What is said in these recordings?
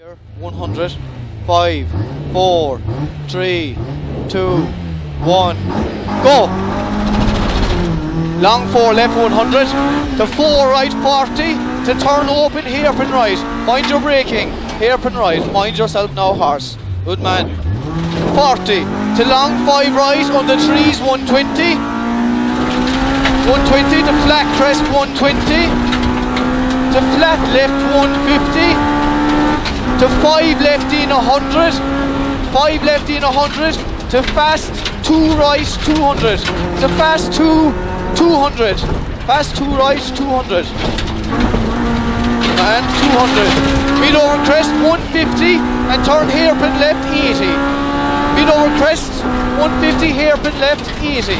Here, 100, 5, 4, 3, 2, 1, go! Long 4 left 100, to 4 right 40, to turn open hairpin right, mind your braking, hairpin right, mind yourself now horse, good man. 40, to long 5 right on the trees 120, 120 to flat crest 120, to flat left 150, to 5 left in 100, 5 left in 100, to fast 2 right 200, to fast 2 200, fast 2 right 200, and 200. Mid over crest 150 and turn hairpin left 80. Mid over crest 150 hairpin left 80.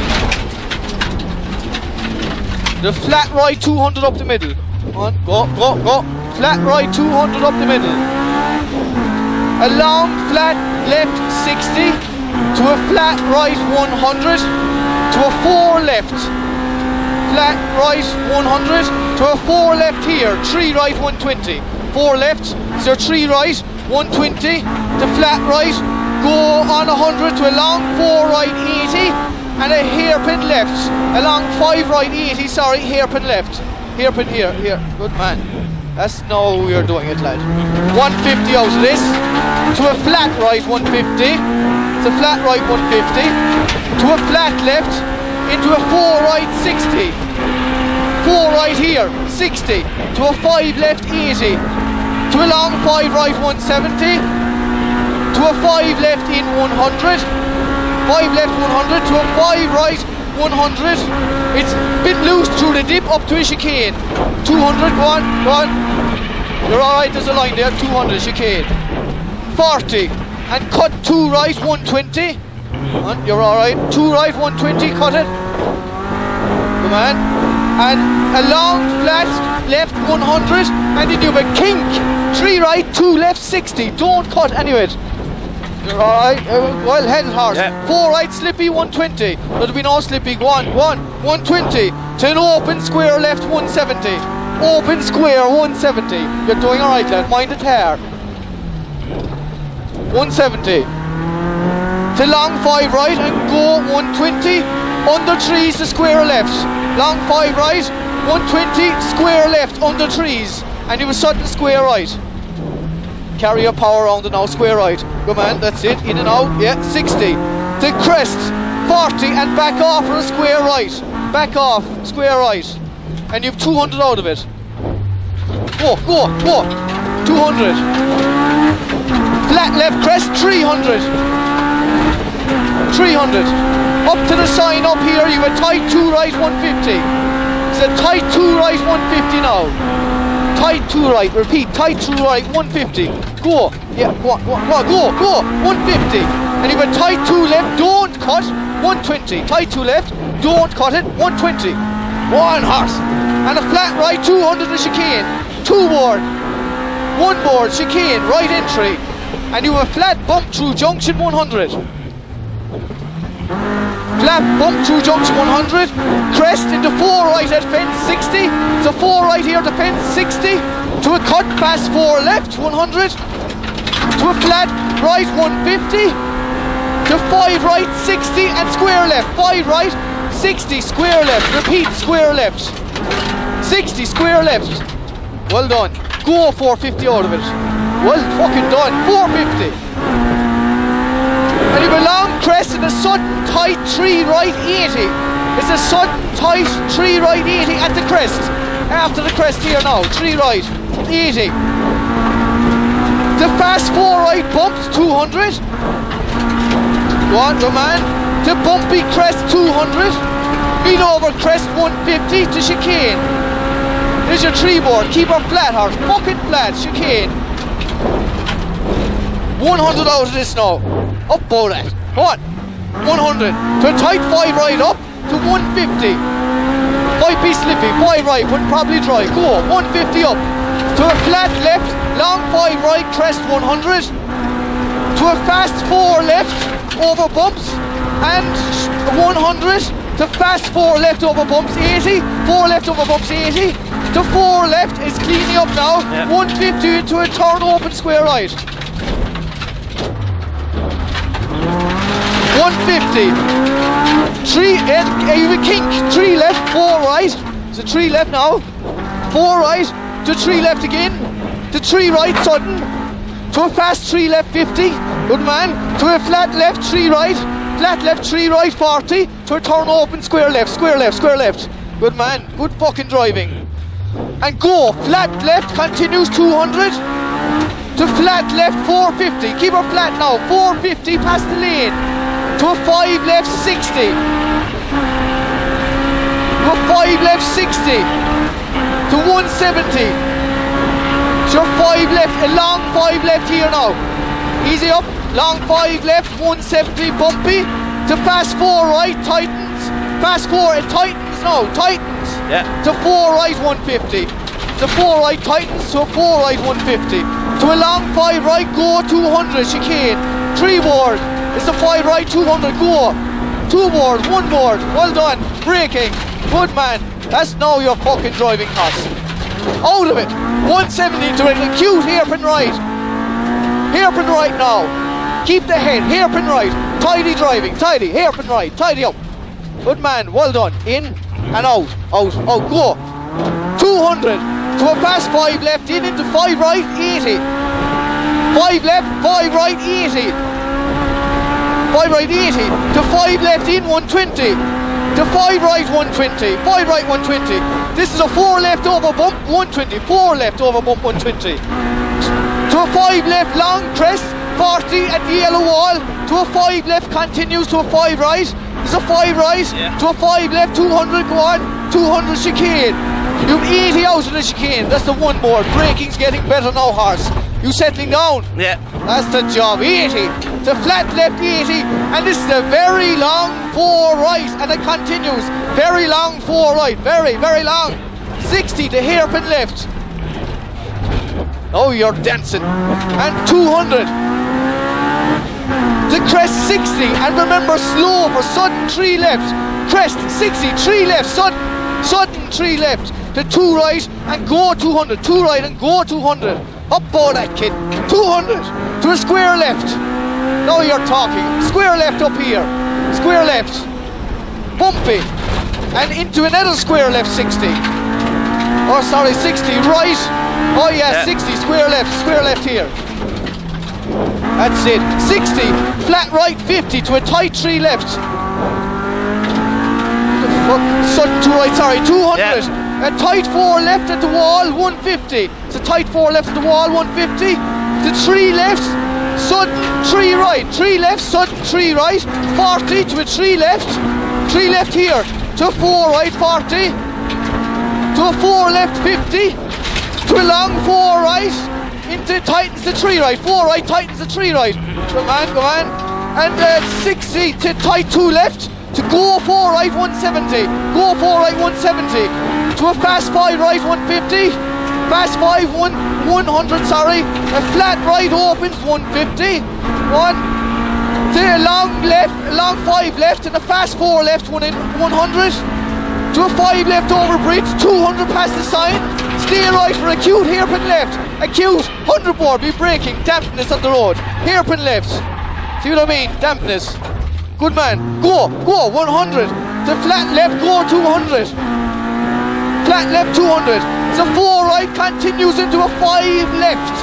The flat right 200 up the middle. On, go, go, go. Flat right 200 up the middle. A long flat left 60 to a flat right 100 to a 4 left. Flat right 100 to a 4 left here. 3 right 120. 4 left, so 3 right 120 to flat right. Go on 100 to a long 4 right 80 and a hairpin left. A long 5 right 80, sorry, hairpin left. Hairpin here, here. Good man. That's no we're doing it, lad. 150 out of this. To a flat right 150. To a flat right 150. To a flat left. Into a 4 right 60. 4 right here 60. To a 5 left 80. To a long 5 right 170. To a 5 left in 100. 5 left 100. To a 5 right 100. It's bit loose through the dip up to a chicane. 200, one, one. You're alright, there's a line there, 200 chicane. 40, and cut 2 right, 120. On, you're alright, 2 right, 120, cut it. Come on. And a long flat left 100, and then you have a kink. 3 right, 2 left 60. Don't cut any of it. Alright, uh, well headed hard. Yeah. Four right, slippy 120. There'll be no slippy. Go on, one, 120. To an open square left 170. Open square 170. You're doing alright, lad. Mind the tear. 170. To long five right and go 120. Under trees to square left. Long five right, 120, square left, under trees. And you a sudden square right. Carry your power on and now square right. Good man, that's it. In and out. Yeah, 60. To crest. 40 and back off for a square right. Back off, square right. And you've 200 out of it. Go, go, go. 200. Flat left crest, 300. 300. Up to the sign up here, you have a tight 2 right 150. It's a tight 2 right 150 now. Tight 2 right, repeat, tight 2 right 150. Go, yeah, go go go go, go, 150. And you a tight 2 left, don't cut, 120. Tight 2 left, don't cut it, 120. One horse. And a flat right 200 to chicane. Two board. One board, chicane, right entry. And you have a flat bump through junction 100. Flat bump two jumps, 100. Crest into 4 right at fence 60. So 4 right here to fence 60. To a cut fast 4 left 100. To a flat right 150. To 5 right 60 and square left. 5 right 60 square left. Repeat square left. 60 square left. Well done. Go 450 out of it. Well fucking done. 450. And you have a long crest and a sudden tight 3 right 80. It's a sudden tight 3 right 80 at the crest. After the crest here now. 3 right 80. The fast 4 right bumps 200. Go on, man. To bumpy crest 200. Meet over crest 150 to chicane. There's your tree board. Keep her flat, horse. Fucking flat, chicane. 100 out of this now. Up about that. What? 100. To a tight 5 right up to 150. Might be slippy. 5 right, but probably dry. Go. 150 up. To a flat left. Long 5 right. Crest 100. To a fast 4 left. Over bumps. And 100. To fast 4 left over bumps 80. 4 left over bumps 80. to four left, is cleaning up now. Yeah. 150 into a turn open square right. 150. Three, uh, uh, you a kink. Three left, four right. So three left now. Four right, to three left again. To three right, sudden. To a fast three left, 50. Good man. To a flat left, three right. Flat left, three right, 40. To a turn open, square left, square left, square left. Good man. Good fucking driving. And go. Flat left continues 200 to flat left 450 keep her flat now. 450 past the lane. To a 5 left 60 to a 5 left 60 to 170 to a 5 left a long 5 left here now. Easy up. Long 5 left 170 bumpy. To fast 4 right tightens fast 4 it tightens now. Tightens Yeah. to 4 right 150 to 4 right tightens, to a 4 right 150 to a long 5 right go 200 chicane. 3 board it's a 5 right 200 go 2 board 1 board well done. Braking good man. That's now your fucking driving cost out of it. 170 to an acute hairpin right. Hairpin right now. Keep the head. Hairpin right. Tidy driving. Tidy. Hairpin right. Tidy up good man. Well done. In and out. Out. Out. Go 200 to a fast 5 left in into 5 right 80 5 left 5 right 80 5 right 80 to 5 left in 120 to 5 right 120 5 right 120 this is a 4 left over bump 120 4 left over bump 120 to a 5 left long crest 40 at the yellow wall. To a 5 left continues to a 5 right there's a 5 right Yeah. to a 5 left 200 go on 200 chicane you've 80 out of the chicane that's the one board Braking's getting better now horse you settling down Yeah. that's the job. 80. It's a flat left 80. And this is a very long four right. And it continues. Very long four right. Very, very long. 60 to hairpin left. Oh, you're dancing. And 200. The crest 60. And remember, slow for sudden three left. Crest 60. Three left. Sudden. Three left. To two right and go 200. Two right and go 200. Up for that kid. 200 to a square left. Now you're talking. Square left up here. Square left. Bumpy. And into another square left 60. Oh, sorry, 60. Right. Oh, yeah, Yeah. 60. Square left. Square left here. That's it. 60. Flat right 50 to a tight three left. Two right, sorry. 200. Yeah. A tight four left at the wall, 150. It's a tight four left at the wall, 150. The three left, sudden three right. Three left, sudden three right. 40 to a three left. Three left here. To a four right, 40. To a four left, 50. To a long four right. Into tightens the three right. Four right, tightens the three right. Come on, come on. And uh, 60 to tight two left. To go four right, 170. Go four right, 170. To a fast five right, 150. Fast five, one, 100, sorry. A flat right opens, 150. One. To a long left, long five left, and a fast four left, one in 100. To a five left over bridge, 200 past the sign. Stay right for acute hairpin left. Acute 100 board, be braking, dampness on the road. Hairpin left. See what I mean? Dampness. Good man. Go, go, 100. The flat left, go 200. Flat left 200. The four right continues into a five left.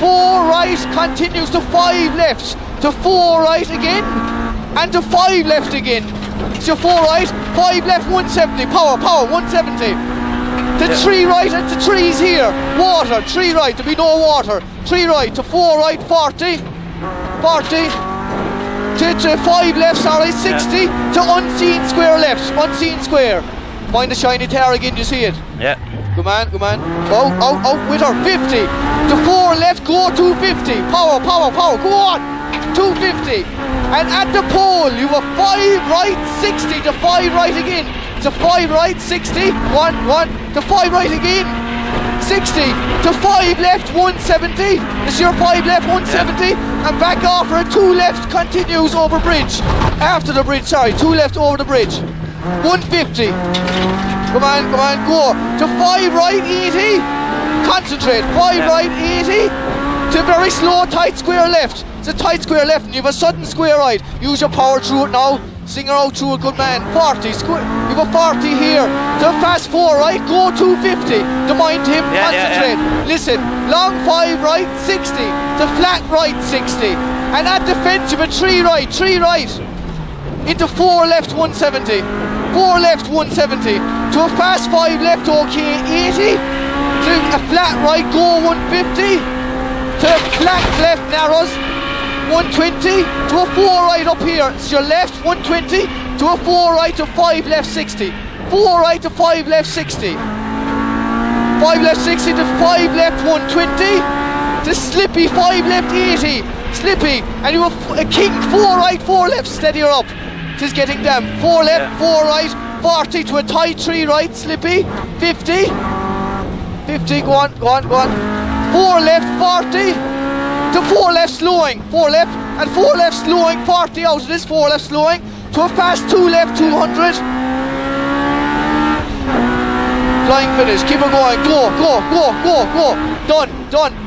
Four right continues to five left. To four right again. And to five left again. So four right, five left, 170. Power, power, 170. To three right and to trees here. Water, three right, to be no water. Three right to four right, 40. 40 to, to five left, sorry, 60 to unseen square left, unseen square. Find the shiny tower again, you see it. Yeah. Good man, good man. Out, out, out with her, 50 to four left, go 250. Power, power, power, go on, 250. And at the pole, you have five right, 60 to five right again. To five right, 60, one, one, to five right again. 60 to 5 left 170 this is your 5 left 170 and back off for a 2 left continues over bridge after the bridge sorry 2 left over the bridge 150 come on, come on, go. To five right, 80. Concentrate, five Yeah. right, 80. To very slow, tight square left. It's a tight square left, and you have a sudden square right. Use your power through it now. Sing her out to a good man. 40, square. You have a 40 here. To a fast four right, go 250. To mind him, Yeah, yeah, concentrate. Listen, long five right, 60. To flat right, 60. And at the fence, you have a three right, three right into four left 170 four left 170 to a fast five left okay 80 to a flat right go 150 to a flat left narrows 120 to a four right up here. It's your left 120 to a four right to five left 60 four right to five left 60 five left 60 to five left 120 to slippy five left 80 slippy and you have a king. Four right four left. Steady her up. Tis getting them. Four left Yeah. four right. 40 to a tight three right. Slippy 50 50 go on go on go on. Four left 40 to four left slowing four left and four left slowing 40 out of this four left slowing to a fast two left 200 Flying finish, keep it going, go, go, go, go, go, done, done,